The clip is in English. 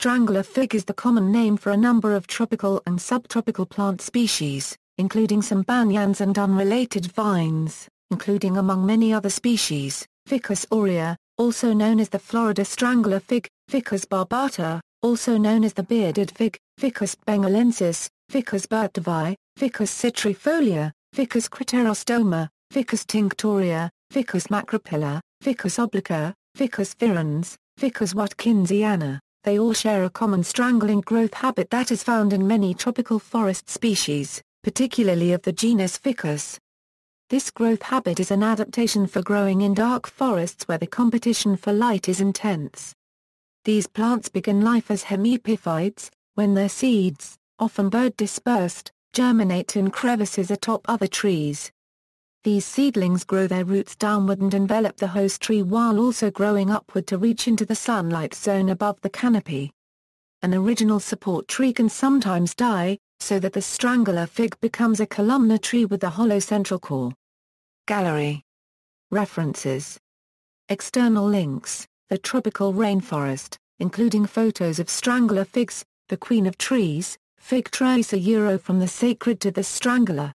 strangler fig is the common name for a number of tropical and subtropical plant species, including some banyans and unrelated vines, including among many other species, Ficus aurea, also known as the Florida strangler fig, Ficus barbata, also known as the bearded fig, Ficus benghalensis, Ficus burtt-davyi, Ficus citrifolia, Ficus craterostoma, Ficus tinctoria, Ficus macrophylla, Ficus obliqua, Ficus virens, Ficus watkinsiana, they all share a common strangling growth habit that is found in many tropical forest species, particularly of the genus Ficus. This growth habit is an adaptation for growing in dark forests where the competition for light is intense. These plants begin life as hemiepiphytes, when their seeds, often bird dispersed, germinate in crevices atop other trees. These seedlings grow their roots downward and envelop the host tree while also growing upward to reach into the sunlight zone above the canopy. An original support tree can sometimes die, so that the strangler fig becomes a columnar tree with a hollow central core. Gallery References External links The tropical rainforest, including photos of strangler figs, the queen of trees, fig trace a euro from the sacred to the strangler.